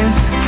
this